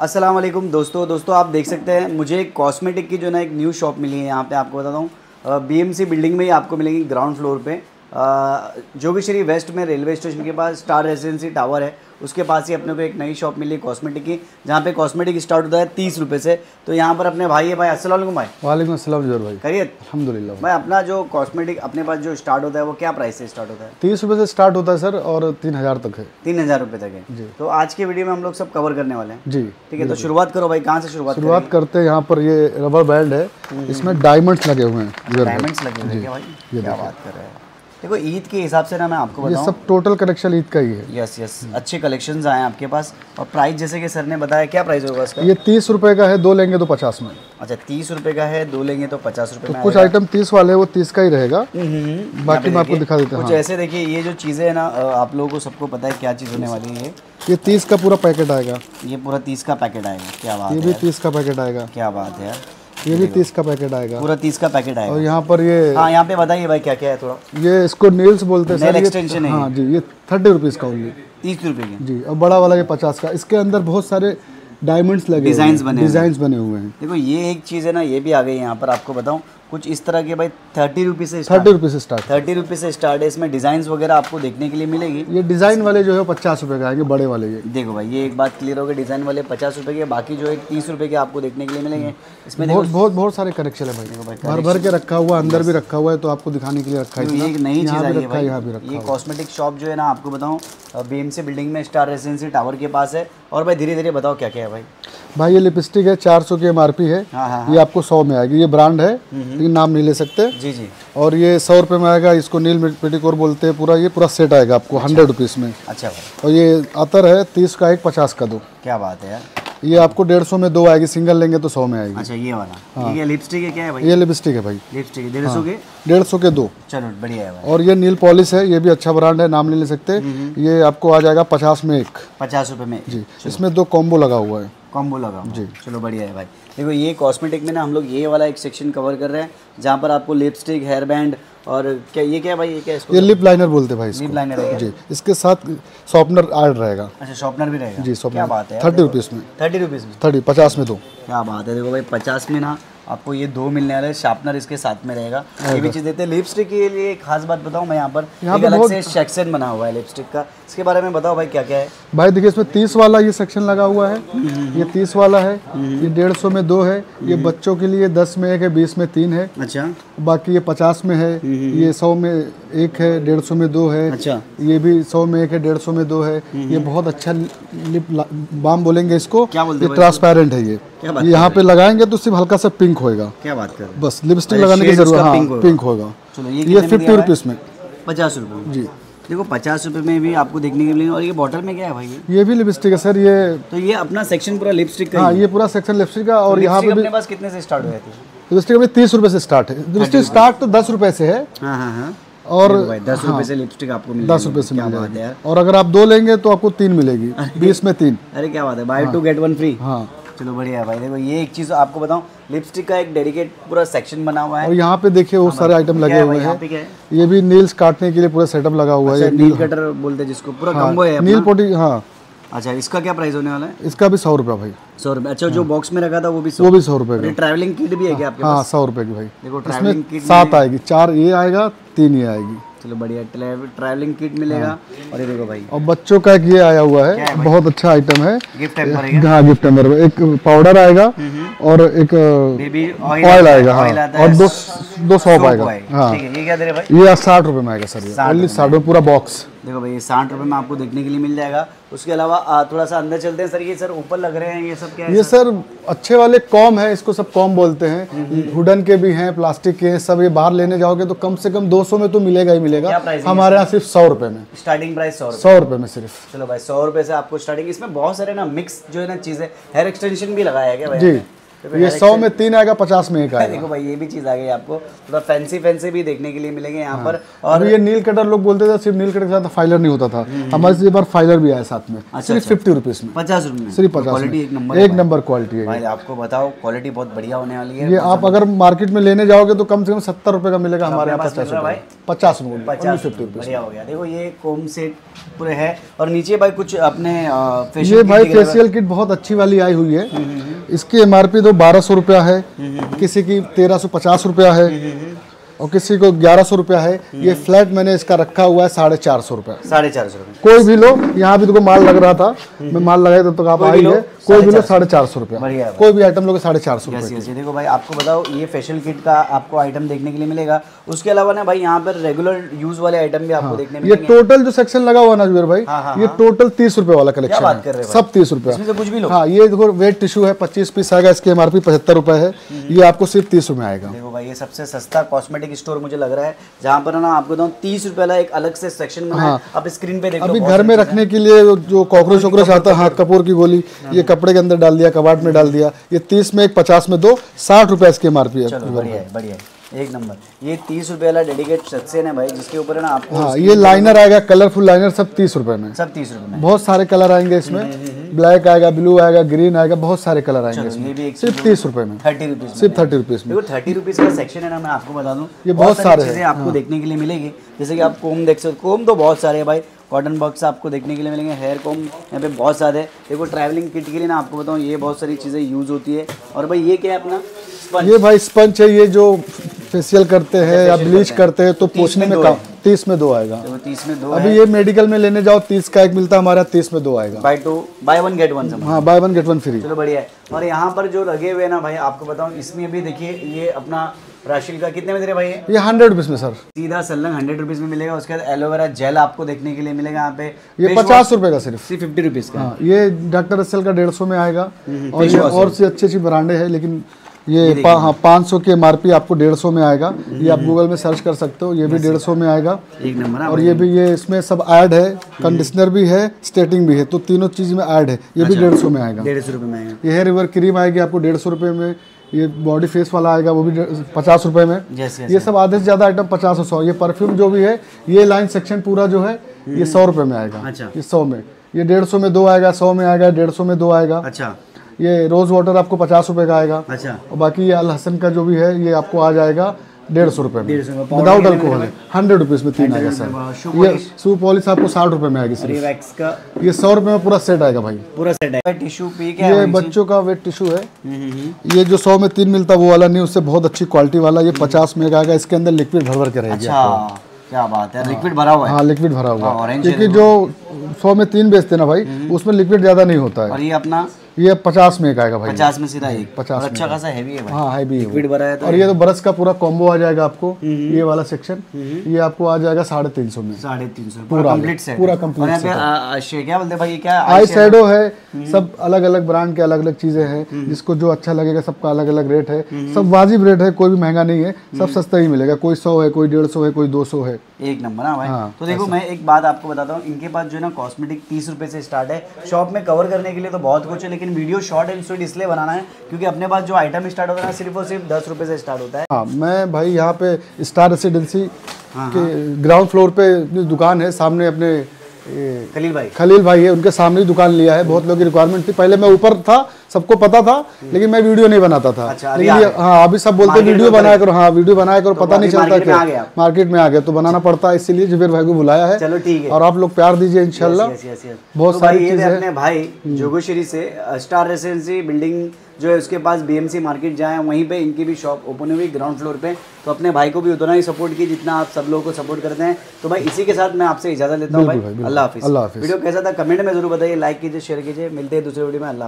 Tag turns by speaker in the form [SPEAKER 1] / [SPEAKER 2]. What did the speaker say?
[SPEAKER 1] अस्सलाम वालेकुम दोस्तों दोस्तों आप देख सकते हैं, मुझे एक कॉस्मेटिक की जो ना एक न्यू शॉप मिली है, यहाँ पे आपको बताता हूँ। बीएमसी बिल्डिंग में ही आपको मिलेगी ग्राउंड फ्लोर पे। जोगेश्वरी वेस्ट में रेलवे स्टेशन के पास स्टार रेजिडेंसी टावर है उसके पास ही अपने को एक नई शॉप मिली कॉस्मेटिक की जहाँ पे कॉस्मेटिक स्टार्ट होता है तीस रुपये से। तो यहाँ पर अपने भाई है भाई वालेकुम भाई।
[SPEAKER 2] वालेकुम अस्सलाम जुबैर भाई।
[SPEAKER 1] करिए
[SPEAKER 2] अल्हम्दुलिल्लाह
[SPEAKER 1] भाई। अपना जो कॉस्मेटिक अपने पास जो स्टार्ट होता है वो क्या प्राइस से स्टार्ट होता है?
[SPEAKER 2] तीस रुपये से स्टार्ट होता है सर और तीन हज़ार तक है।
[SPEAKER 1] तीन हज़ार रुपये तक है। जी। तो आज के वीडियो में हम लोग सब कवर करने वाले हैं।
[SPEAKER 2] जी
[SPEAKER 1] ठीक है तो शुरुआत करो भाई कहाँ से शुरुआत
[SPEAKER 2] शुरुआत करते हैं यहाँ पर ये रबर बैंड है इसमें डायमंड्स लगे हुए हैं
[SPEAKER 1] डायमंड्स लगे हुए हैं भाई? क्या बात कर रहे हैं। देखो ईद के हिसाब से ना मैं आपको
[SPEAKER 2] ये सब टोटल कलेक्शन ईद का ही है।
[SPEAKER 1] यस यस अच्छे कलेक्शंस आए हैं आपके पास। और प्राइस जैसे कि सर ने बताया क्या प्राइस होगा इसका
[SPEAKER 2] ये तीस रुपये का है दो लेंगे तो पचास में।
[SPEAKER 1] अच्छा तीस रुपए का है दो लेंगे तो पचास रुपए में
[SPEAKER 2] कुछ आइटम तीस वाले वो तीस का ही रहेगा।
[SPEAKER 1] हम्म,
[SPEAKER 2] बाकी मैं आपको दिखा देता हूँ।
[SPEAKER 1] ऐसे देखिए ये जो चीज़ें है ना आप लोगों को सबको पता है क्या चीज़ होने वाली है। ये
[SPEAKER 2] तीस का पूरा पैकेट आएगा।
[SPEAKER 1] ये पूरा तीस का पैकेट आएगा। क्या बात
[SPEAKER 2] ये
[SPEAKER 1] है
[SPEAKER 2] भी तीस का पैकेट आएगा।
[SPEAKER 1] क्या बात है यार।
[SPEAKER 2] ये भी तीस का पैकेट आएगा।
[SPEAKER 1] पूरा तीस का पैकेट आएगा।
[SPEAKER 2] और यहाँ पर ये
[SPEAKER 1] हाँ यहाँ पे बताइए भाई क्या क्या है थोड़ा।
[SPEAKER 2] ये इसको नेल्स बोलते हैं एक्सटेंशन
[SPEAKER 1] है
[SPEAKER 2] हाँ जी ये थर्टी रुपीज़ का होगी
[SPEAKER 1] तीस रुपए की।
[SPEAKER 2] जी और बड़ा वाला ये पचास का। इसके अंदर बहुत सारे डायमंड्स लगे
[SPEAKER 1] डिज़ाइन बने
[SPEAKER 2] डिज़ाइन बने हुए हैं।
[SPEAKER 1] देखो ये एक चीज़ है ना ये भी आ गई यहाँ पर आपको बताऊँ। कुछ इस तरह के भाई थर्टी रुपीज़ से
[SPEAKER 2] थर्टी रुपीज़ से स्टार्ट
[SPEAKER 1] थर्टी रुपीज़ से स्टार्ट है। इसमें डिज़ाइन वगैरह आपको देखने के लिए मिलेगी।
[SPEAKER 2] ये डिज़ाइन वाले जो है पचास रुपए का आएँगे बड़े वाले ये।
[SPEAKER 1] देखो भाई ये एक बात क्लियर हो गई। डिज़ाइन वाले पचास रुपए के बाकी जो एक तीस रुपए के आपको देखने के लिए मिलेंगे। इसमें
[SPEAKER 2] बहुत बहुत बहुत सारे कनेक्शन है भाई। भर भर के रखा हुआ अंदर भी रखा हुआ है तो आपको दिखाने के लिए रखा
[SPEAKER 1] तो
[SPEAKER 2] है
[SPEAKER 1] एक नई चीज़ आई है
[SPEAKER 2] यहाँ भी रखा
[SPEAKER 1] ये कॉस्मेटिक शॉप जो है ना आपको बताऊँ बीएमसी बिल्डिंग में स्टार रेजिडेंसी टावर के पास है। और भाई धीरे धीरे बताओ क्या क्या है भाई।
[SPEAKER 2] भाई ये लिपस्टिक है चार सौ की एम है।
[SPEAKER 1] हाँ हाँ
[SPEAKER 2] ये आपको सौ में आएगी। ये ब्रांड है लेकिन नाम नहीं ले सकते।
[SPEAKER 1] जी जी।
[SPEAKER 2] और ये सौ रुपये में आएगा इसको नील पेटिकोर बोलते हैं पूरा ये पूरा सेट आएगा आपको हंड्रेड रुपीज़ में।
[SPEAKER 1] अच्छा भाई।
[SPEAKER 2] और ये अतर है तीस का एक पचास का दो।
[SPEAKER 1] क्या बात है यार।
[SPEAKER 2] ये आपको डेढ़ सौ में दो आएगी सिंगल लेंगे तो सौ में आएगी।
[SPEAKER 1] अच्छा ये वाला। हाँ। ये लिपस्टिक है क्या है भाई?
[SPEAKER 2] ये लिपस्टिक है भाई।
[SPEAKER 1] लिपस्टिक डेढ़ सौ के?
[SPEAKER 2] डेढ़ सौ के दो।
[SPEAKER 1] चलो बढ़िया है भाई।
[SPEAKER 2] और ये नील पॉलिश है ये भी अच्छा ब्रांड है नाम नहीं ले सकते। ये आपको आ जाएगा पचास में एक।
[SPEAKER 1] पचास रुपए में
[SPEAKER 2] जी इसमें दो कॉम्बो लगा हुआ है।
[SPEAKER 1] कॉम्बो लगा जी। चलो बढ़िया है भाई। देखो ये कॉस्मेटिक में ना हम लोग ये वाला एक सेक्शन कवर कर रहे हैं जहाँ पर आपको लिपस्टिक हेयर बैंड और क्या ये क्या भाई? ये क्या इसको?
[SPEAKER 2] ये लिप लाइनर बोलते हैं भाई इसको।
[SPEAKER 1] लिप लाइनर है
[SPEAKER 2] जी इसके साथ शॉर्पनर ऐड रहेगा।
[SPEAKER 1] अच्छा शॉर्पनर भी रहेगा।
[SPEAKER 2] जी
[SPEAKER 1] क्या बात है
[SPEAKER 2] थर्टी रुपीज़ में।
[SPEAKER 1] थर्टी रुपीज़ में?
[SPEAKER 2] थर्टी पचास में दो।
[SPEAKER 1] क्या बात है देखो भाई पचास में ना आपको ये दो मिलने वाले शार्पनर इसके साथ में रहेगा। ये भी चीज़ देते हैं। लिपस्टिक के लिए एक खास बात बताऊँ मैं यहाँ पर।
[SPEAKER 2] यहाँ
[SPEAKER 1] एक अलग से सेक्शन बना हुआ है लिपस्टिक का। इसके बारे में बताओ भाई क्या क्या है?
[SPEAKER 2] भाई देखिए इसमें तीस वाला ये सेक्शन लगा हुआ है। ये तीस वाला है ये डेढ़ सौ में दो है ये बच्चों के लिए दस में एक है बीस में तीन है।
[SPEAKER 1] अच्छा।
[SPEAKER 2] बाकी ये पचास में है ये सौ में एक है डेढ़ सौ में दो है।
[SPEAKER 1] अच्छा।
[SPEAKER 2] ये भी सौ में एक है डेढ़ सौ में दो है। ये बहुत अच्छा लिप बाम बोलेंगे इसको। ये ट्रांसपेरेंट है ये। यहाँ पे लगाएँगे तो सिर्फ़ हल्का सा पिंक होएगा।
[SPEAKER 1] क्या बात कर
[SPEAKER 2] बस लिपस्टिक लगाने की ज़रूरत हाँ पिंक होगा।
[SPEAKER 1] ये
[SPEAKER 2] फिफ्टी? रुपीज़ में
[SPEAKER 1] पचास रुपये
[SPEAKER 2] जी।
[SPEAKER 1] देखो पचास रुपये में भी आपको देखने के लिए और ये बॉटल में क्या है भाई? ये
[SPEAKER 2] भी लिपस्टिक है सर ये
[SPEAKER 1] तो ये अपना सेक्शन पूरा लिपस्टिक का
[SPEAKER 2] हाँ ये पूरा सेक्शन लिपस्टिक का और यहाँ पे
[SPEAKER 1] अपने पास कितने से स्टार्ट हो जाती है?
[SPEAKER 2] लिपस्टिक अभी तीस रुपए से स्टार्ट है। लिपस्टिक स्टार्ट तो दस रुपए से है।
[SPEAKER 1] हाँ हाँ हाँ।
[SPEAKER 2] और
[SPEAKER 1] दस रुपये से लिपस्टिक आपको मिल
[SPEAKER 2] दस। रुपए से
[SPEAKER 1] क्या
[SPEAKER 2] मिल
[SPEAKER 1] बात है
[SPEAKER 2] और अगर आप दो लेंगे तो आपको तीन मिलेगी। बीस में तीन।
[SPEAKER 1] अरे क्या बात है। Buy two get one free
[SPEAKER 2] हाँ।
[SPEAKER 1] चलो बढ़िया है भाई। देखो ये एक चीज़ आपको बताऊँ लिपस्टिक का एक डेडिकेट पूरा सेक्शन बना हुआ है।
[SPEAKER 2] और यहाँ पे देखिए वो सारे आइटम लगे हुए हैं।
[SPEAKER 1] है।
[SPEAKER 2] ये भी नील्स काटने के लिए पूरा सेटअप लगा हुआ है
[SPEAKER 1] अच्छा नील कटर बोलते हैं जिसको। पूरा कम्बो है
[SPEAKER 2] नील पोटी हाँ।
[SPEAKER 1] अच्छा इसका क्या प्राइस होने वाला है?
[SPEAKER 2] इसका भी सौ रुपया भाई।
[SPEAKER 1] सौ रुपये। अच्छा जो बॉक्स में रखा था वो भी सौ।
[SPEAKER 2] वो भी सौ रुपये का।
[SPEAKER 1] ट्रैवलिंग किट भी है क्या आपके
[SPEAKER 2] हाँ सौ रुपये की भाई।
[SPEAKER 1] देखो ट्रैवलिंग किट
[SPEAKER 2] सात आएगी चार ये आएगा तीन ये आएगी।
[SPEAKER 1] चलो बढ़िया ट्रैवलिंग किट मिलेगा। और ये देखो भाई।
[SPEAKER 2] और बच्चों का एक ये आया हुआ है बहुत अच्छा आइटम है।
[SPEAKER 1] गिफ्ट अंदर
[SPEAKER 2] हाँ गिफ्ट नंबर एक पाउडर आएगा और एक
[SPEAKER 1] ऑयल
[SPEAKER 2] ऑयल आएगा हाँ। और दो दो सौंप आएगा। हाँ।
[SPEAKER 1] ये क्या दे रहे भाई?
[SPEAKER 2] ये साठ रुपए में आएगा सर। ये ओनली साठ रुपए पूरा बॉक्स
[SPEAKER 1] देखो भाई ये साठ रुपये में आपको देखने के लिए मिल जाएगा। उसके अलावा थोड़ा सा अंदर चलते हैं सर ये सर ऊपर लग रहे हैं ये सब क्या है
[SPEAKER 2] ये सर? अच्छे वाले कॉम है इसको सब कॉम बोलते हैं। वुडन के भी हैं प्लास्टिक के हैं सब ये बाहर लेने जाओगे तो कम से कम 200 में तो मिलेगा ही मिलेगा। हमारे यहाँ सिर्फ़ सौ रुपए में।
[SPEAKER 1] स्टार्टिंग प्राइस सौ
[SPEAKER 2] सौ रुपए में सिर्फ़।
[SPEAKER 1] चलो भाई सौ रुपये से आपको स्टार्टिंग इसमें बहुत सारे ना मिक्स जो है ना चीज़ें हेयर एक्सटेंशन भी लगाया गया
[SPEAKER 2] जी। ये सौ में तीन आएगा पचास में एक आएगा।
[SPEAKER 1] देखो भाई ये भी चीज़ आ गई आपको। थोड़ा फैंसी फैंसी भी देखने के लिए मिलेंगे यहाँ पर। और
[SPEAKER 2] ये नील कटर लोग बोलते थे सिर्फ़ नील कटर के साथ फाइलर नहीं होता था। हमारे से इस बार फाइलर भी आया साथ में। सिर्फ़ फिफ्टी रुपीज़ में।
[SPEAKER 1] पचास रुपए
[SPEAKER 2] सिर्फ़ पचास
[SPEAKER 1] क्वालिटी एक नंबर
[SPEAKER 2] एक नंबर क्वालिटी है
[SPEAKER 1] आपको बताओ क्वालिटी बहुत बढ़िया होने वाली है।
[SPEAKER 2] ये आप अगर मार्केट में लेने जाओगे तो कम से कम सत्तर रुपए का मिलेगा हमारे यहाँ पचास रुपए पचास रुपए
[SPEAKER 1] पचास
[SPEAKER 2] फिफ्टी
[SPEAKER 1] बढ़िया हो गया। देखो ये कोम सेट पूरे है। और नीचे भाई कुछ अपने
[SPEAKER 2] ये भाई फेशियल किट बहुत अच्छी वाली आई हुई है। इसकी एमआरपी तो बारह सौ रुपया है किसी की तेरह सौ पचास रुपया है। और किसी को ग्यारह सौ रुपया है ये फ्लैट मैंने इसका रखा हुआ है साढ़े चार सौ रुपया।
[SPEAKER 1] साढ़े चार सौ रुपये।
[SPEAKER 2] कोई भी लो यहाँ भी तुमको माल लग रहा था मैं माल लगाया तब तक आप आई है कोई भी लो साढ़े चार सौ। रुपया। कोई भी आइटम लोगे साढ़े चार सौ रुपये
[SPEAKER 1] देखो भाई आपको बताओ ये फेशियल किट का आपको आइटम देखने के लिए मिलेगा। उसके अलावा ना भाई यहाँ पर रेगुलर यूज़ वाले आइटम भी आपको देखने
[SPEAKER 2] ये टोटल जो सेक्शन लगा हुआ ना जुबेर भाई
[SPEAKER 1] हाँ, हाँ,
[SPEAKER 2] ये टोटल तीस रुपए वाला कलेक्शन है। सब तीस रुपया।
[SPEAKER 1] कुछ भी लो।
[SPEAKER 2] हाँ ये देखो वेट टिश्यू है पच्चीस पीस आएगा इसकी एमआरपी पचहत्तर रुपए है। ये आपको सिर्फ़ तीस रुपए में आएगा।
[SPEAKER 1] देखो भाई ये सबसे सस्ता कॉस्मेटिक स्टोर मुझे लग रहा है जहाँ पर ना आपको बताऊँ तीस रुपए वाला एक अलग से सेक्शन बना है। आप स्क्रीन पे देख
[SPEAKER 2] हाँ। अभी घर में रखने के लिए जो कॉकरोच वॉकरोच आता है हाँ कपूर की गोली
[SPEAKER 1] हाँ।
[SPEAKER 2] ये कपड़े के अंदर डाल दिया कबाड़ में डाल दिया ये तीस में एक पचास में दो साठ रुपए इसकी है
[SPEAKER 1] चलो बढ़िया है बढ़िया एक नंबर। ये तीस रुपए वाला डेडिकेट सेक्शन है भाई जिसके ऊपर है ना आपको
[SPEAKER 2] हाँ ये लाइनर आएगा कलरफुल लाइनर सब तीस रुपए में।
[SPEAKER 1] सब तीस रुपए में।
[SPEAKER 2] बहुत सारे कलर आएँगे इसमें। ब्लैक आएगा ब्लू आएगा ग्रीन आएगा बहुत सारे कलर आएँगे इसमें। सिर्फ़ तीस रुपए में।
[SPEAKER 1] थर्टी रुपीज़
[SPEAKER 2] सिर्फ़ थर्टी रुपीज़ में।
[SPEAKER 1] थर्टी रुपीज़ का सेक्शन है ना मैं आपको बता दूँ।
[SPEAKER 2] ये बहुत सारे
[SPEAKER 1] चीज़ें आपको देखने के लिए मिलेगी। जैसे कि आप कोम देख सकते हो। कोम तो बहुत सारे हैं भाई। कॉटन बॉक्स आपको देखने के लिए मिलेंगे। हेयर कोम यहाँ पे बहुत सारे हैं। देखो ट्रैवलिंग किट के लिए ना आपको बताऊँ ये बहुत सारी चीज़ें यूज़ होती है। और भाई ये क्या है अपना? स्पंज
[SPEAKER 2] ये भाई स्पंच है। ये जो फेशियल करते हैं या ब्लीच करते हैं। तो पोछने में काम तीस में दो आएगा।
[SPEAKER 1] तीस में दो
[SPEAKER 2] अभी ये मेडिकल में लेने जाओ तीस का एक मिलता है हमारा तीस में दो आएगा।
[SPEAKER 1] Buy two buy one get one
[SPEAKER 2] हाँ buy one get one free
[SPEAKER 1] चलो बढ़िया है। और यहाँ पर जो लगे हुए ना भाई आपको बताऊँ इसमें भी देखिए ये अपना राशिल का कितने में दे रहे भाई ये?
[SPEAKER 2] हंड्रेड रुपीज़ में सर
[SPEAKER 1] सीधा सलंग हंड्रेड रुपीज़ में मिलेगा उसके बाद एलोवेरा जेल आपको देखने के लिए मिलेगा यहाँ पे।
[SPEAKER 2] ये पचास रुपए का सिर्फ़।
[SPEAKER 1] फिफ्टी रुपीज़ का।
[SPEAKER 2] हाँ ये डॉक्टर रसल का डेढ़ सौ में आएगा।
[SPEAKER 1] हम्म,
[SPEAKER 2] और ये और सी अच्छी अच्छी ब्रांडे है लेकिन ये पा, हाँ पाँच सौ की एमआरपी आपको डेढ़ सौ में आएगा। ये आप गूगल में सर्च कर सकते हो ये भी डेढ़ सौ में आएगा।
[SPEAKER 1] एक नंबर
[SPEAKER 2] और ये भी ये इसमें सब ऐड है कंडीशनर भी है स्टेटिंग भी है तो तीनों चीज़ में ऐड है। ये अच्छा, भी डेढ़ सौ में आएगा।
[SPEAKER 1] डेढ़ सौ रुपये में आएगा।
[SPEAKER 2] ये हेयर रिवर क्रीम आएगी आपको डेढ़ सौ रुपये में ये बॉडी फेस वाला आएगा वो भी पचास रुपये में। ये सब आधे से ज़्यादा आइटम पचास और सौ। ये परफ्यूम जो भी है ये लाइन सेक्शन पूरा जो है ये सौ रुपये में आएगा।
[SPEAKER 1] अच्छा।
[SPEAKER 2] ये सौ में। ये डेढ़ सौ में दो आएगा सौ में आएगा डेढ़ सौ में दो आएगा।
[SPEAKER 1] अच्छा।
[SPEAKER 2] ये रोज़ वाटर आपको पचास रुपये का आएगा।
[SPEAKER 1] अच्छा।
[SPEAKER 2] और बाकी ये अल हसन का जो भी है ये आपको आ जाएगा डेढ़ सौ रुपये में।
[SPEAKER 1] डेढ़ सौ में
[SPEAKER 2] विदाउट अल्कोहल हंड्रेड रुपीज़ में तीन आएगा सर ये शू पॉलिश आपको साठ रुपये में आएगी सर
[SPEAKER 1] ये का।
[SPEAKER 2] ये सौ रुपये में पूरा सेट आएगा भाई।
[SPEAKER 1] पूरा सेट है टिश्यू पी
[SPEAKER 2] ये बच्चों का वेट टिश्यू है।
[SPEAKER 1] हम्म, हम्म, हम्म।
[SPEAKER 2] ये जो सौ में तीन मिलता वो वाला नहीं उससे बहुत अच्छी क्वालिटी वाला ये पचास में आएगा। इसके अंदर लिक्विड भर भर के रहेगी
[SPEAKER 1] अच्छा क्या बात है लिक्विड भरा हुआ है।
[SPEAKER 2] हाँ लिक्विड भरा हुआ
[SPEAKER 1] हाँ,
[SPEAKER 2] है क्योंकि जो सौ में तीन बेचते ना भाई उसमें लिक्विड ज़्यादा नहीं होता है।
[SPEAKER 1] और ये अपना?
[SPEAKER 2] ये पचास में एक आएगा भाई।
[SPEAKER 1] पचास में सीधा एक। पचास अच्छा खासा हैवी है भाई।
[SPEAKER 2] हाँ है भी
[SPEAKER 1] भरा है तो
[SPEAKER 2] और ये तो ब्रश का पूरा कॉम्बो आ जाएगा आपको। ये वाला सेक्शन ये आपको आ जाएगा साढ़े तीन सौ में।
[SPEAKER 1] साढ़े तीन सौ पूरा कंप्लीट सेट
[SPEAKER 2] पूरा
[SPEAKER 1] शे- क्या बोलते भाई? क्या
[SPEAKER 2] आई शेडो है। सब अलग अलग ब्रांड के अलग अलग चीज़ें हैं। जिसको जो अच्छा लगेगा सबका अलग अलग रेट है सब वाजिब रेट है कोई भी महँगा नहीं है। सब सस्ता ही मिलेगा। कोई सौ है कोई डेढ़ सौ है कोई दो सौ है।
[SPEAKER 1] एक नंबर ना भाई।
[SPEAKER 2] हाँ,
[SPEAKER 1] तो देखो मैं एक बात आपको बताता हूँ। इनके पास जो है ना कॉस्मेटिक तीस रुपए से स्टार्ट है। शॉप में कवर करने के लिए तो बहुत कुछ है लेकिन वीडियो शॉर्ट एंड स्वीट इसलिए बनाना है क्योंकि अपने पास जो आइटम स्टार्ट होता है ना सिर्फ़ और सिर्फ़ दस रुपए से स्टार्ट होता है।
[SPEAKER 2] हाँ मैं भाई यहाँ पे स्टार रेसिडेंसी
[SPEAKER 1] हाँ,
[SPEAKER 2] के ग्राउंड फ्लोर पे दुकान है सामने अपने
[SPEAKER 1] खलील भाई।
[SPEAKER 2] खलील भाई है उनके सामने ही दुकान लिया है बहुत लोगों की रिक्वायरमेंट थी। पहले मैं ऊपर था सबको पता था लेकिन मैं वीडियो नहीं बनाता था।
[SPEAKER 1] अच्छा,
[SPEAKER 2] लेकिन। हाँ अभी सब बोलते वीडियो बनाया करो। हाँ वीडियो बनाया करो
[SPEAKER 1] तो
[SPEAKER 2] पता नहीं चलता
[SPEAKER 1] मार्केट में आ
[SPEAKER 2] क्या मार्केट में आ गया तो बनाना पड़ता है इसीलिए जुबेर भाई को बुलाया है।
[SPEAKER 1] चलो ठीक है।
[SPEAKER 2] और आप लोग प्यार दीजिए
[SPEAKER 1] यस
[SPEAKER 2] बहुत
[SPEAKER 1] तो
[SPEAKER 2] सारी
[SPEAKER 1] अपने भाई जोगोश्री से स्टार रेसिडेंसी बिल्डिंग जो है उसके पास बीएमसी मार्केट जाए वहीं पे इनकी भी शॉप ओपन हुई ग्राउंड फ्लोर पे। तो अपने भाई को भी उतना ही सपोर्ट की जितना आप सब लोगों को सपोर्ट करते हैं। तो भाई इसी के साथ मैं आपसे इजाज़त लेता हूँ
[SPEAKER 2] भाई,
[SPEAKER 1] भाई अल्लाह हाफिज।
[SPEAKER 2] अल्लाह हाफिज।
[SPEAKER 1] वीडियो कैसा था कमेंट में ज़रूर बताइए लाइक कीजिए शेयर कीजिए। मिलते हैं दूसरे वीडियो में। अल्लाह